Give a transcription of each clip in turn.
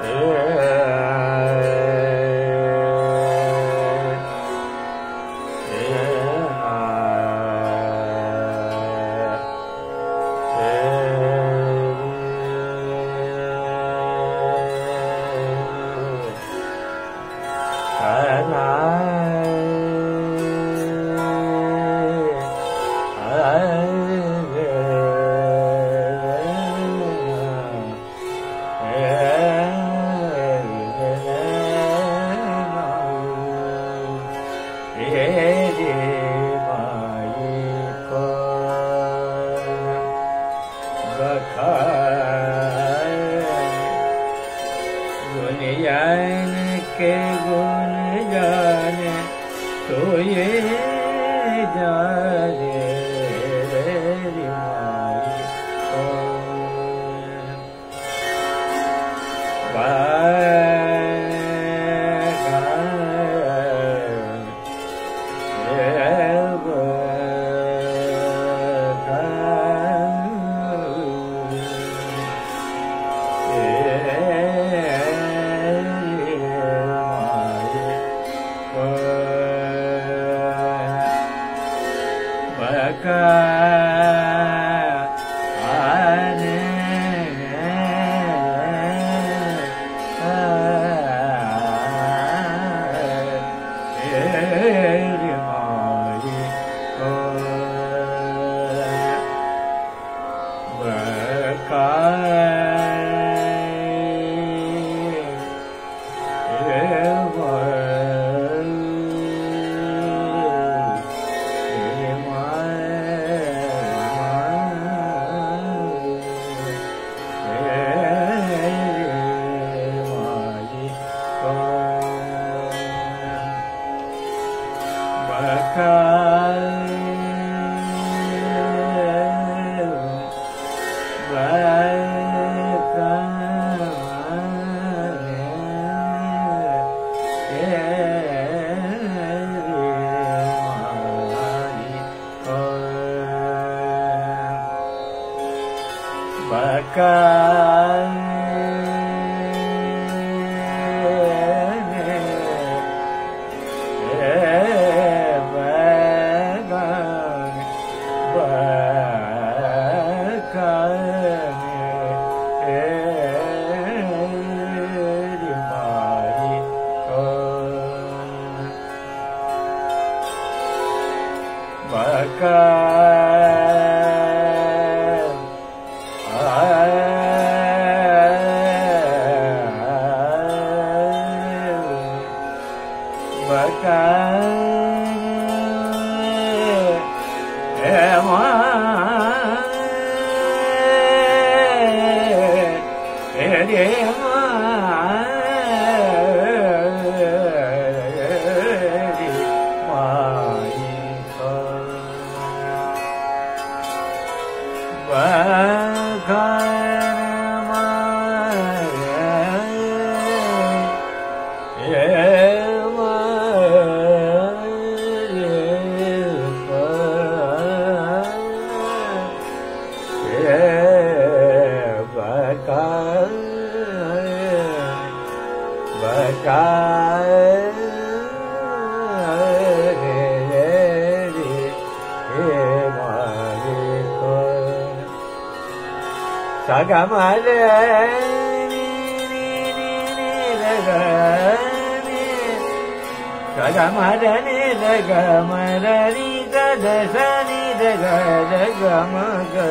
Yeah. Bye. uh, cara. सग मली गी जगमरी दश नी जग ज गमगे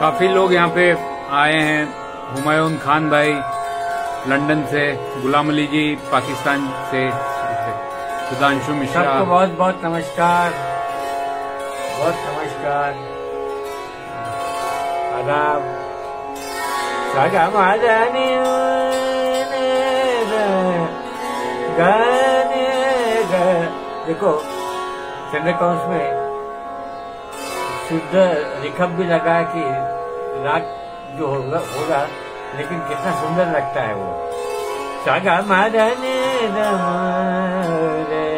काफ़ी लोग यहाँ पे आए हैं। हुमायूं खान भाई, लंदन से, गुलाम अली जी, पाकिस्तान से। सुधांशु मिश्रा। सबको बहुत बहुत नमस्कार। बहुत नमस्कार। आदाब। सागा मादानी गाने देखो, चंद्रकंश में शुद्ध रिखब भी लगा है कि राग जो होगा होगा लेकिन कितना सुंदर लगता है वो। सागा मादानी रे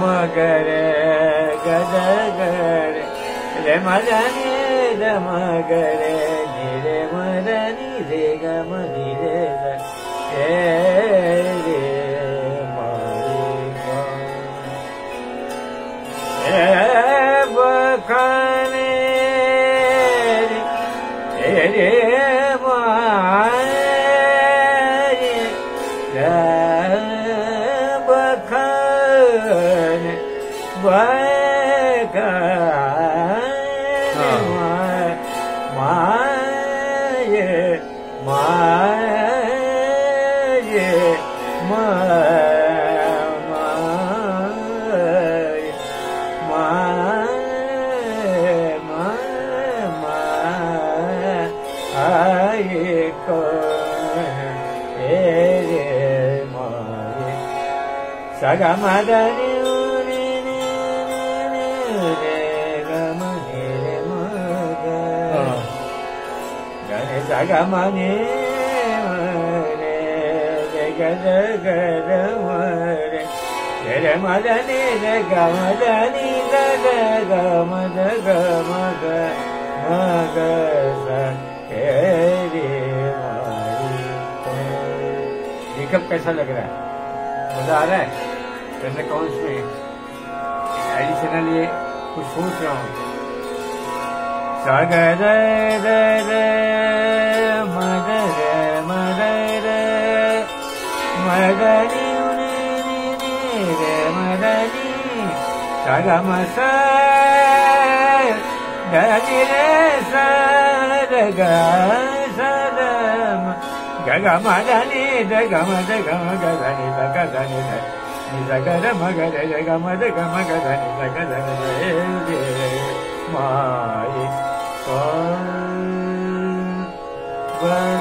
मगर गद गर रे मदनी मगर मदनी रे ग रे। ग ए रे சகமதே சகமனே கத கதமரே மதனே கமதனி கத கமத கமக மக मेकअप कैसा लग रहा है मजा आ रहा है करंट अकाउंट्स में एडिशनल ये कुछ सोच रहा हूँ सगर रे रे मगर रे मगरी रे मगरी सगम सरे सर गगम गगम गगम गगम गगम गगम निजगर मगर जग जगम लगम निजगर जय